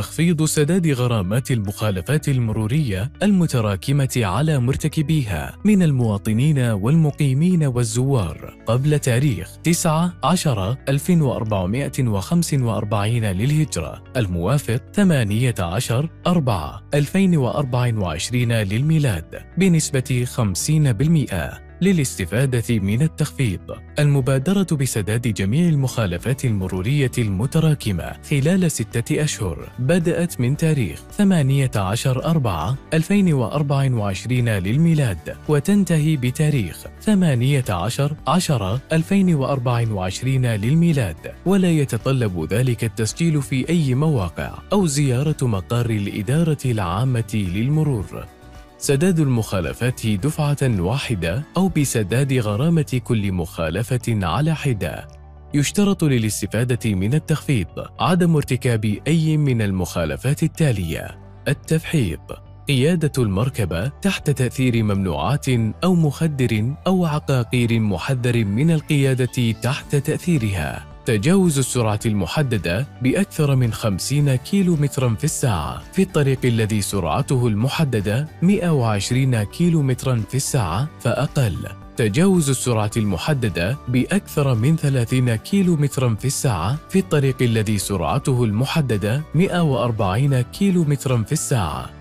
تخفيض سداد غرامات المخالفات المرورية المتراكمة على مرتكبيها من المواطنين والمقيمين والزوار قبل تاريخ 9 10 1445 للهجرة الموافق 18 4 2024 للميلاد بنسبة 50% للاستفادة من التخفيض. المبادرة بسداد جميع المخالفات المرورية المتراكمة خلال ستة أشهر. بدأت من تاريخ 18 4 2024 للميلاد وتنتهي بتاريخ 18 10 2024 للميلاد. ولا يتطلب ذلك التسجيل في أي مواقع أو زيارة مقر الإدارة العامة للمرور. سداد المخالفات دفعة واحدة أو بسداد غرامة كل مخالفة على حدة. يشترط للاستفادة من التخفيض عدم ارتكاب أي من المخالفات التالية: التفحيط، قيادة المركبة تحت تأثير ممنوعات أو مخدر أو عقاقير محذر من القيادة تحت تأثيرها، تجاوز السرعة المحددة بأكثر من 50 كيلو مترا في الساعة. في الطريق الذي سرعته المحددة 120 كيلو مترا في الساعة فأقل. تجاوز السرعة المحددة بأكثر من 30 كيلو مترا في الساعة. في الطريق الذي سرعته المحددة 140 كيلو مترا في الساعة.